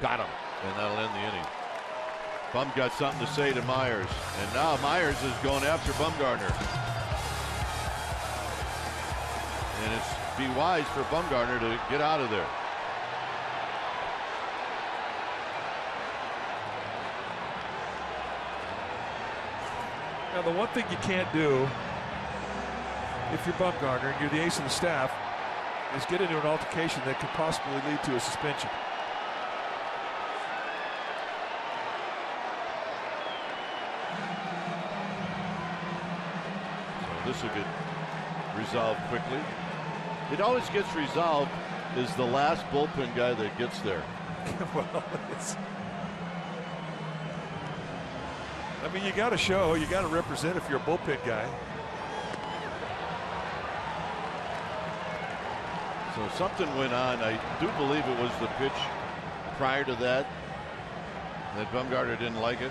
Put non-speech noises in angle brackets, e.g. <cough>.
Got him. And that'll end the inning. Bum got something to say to Myers. And now Myers is going after Bumgarner. And it's be wise for Bumgarner to get out of there. Now, the one thing you can't do if you're Bumgarner and you're the ace of the staff is get into an altercation that could possibly lead to a suspension. This will get resolved quickly. It always gets resolved is the last bullpen guy that gets there. <laughs> well, it's. I mean, you got to show, you got to represent if you're a bullpen guy. So something went on. I do believe it was the pitch prior to that that Bumgarner didn't like it.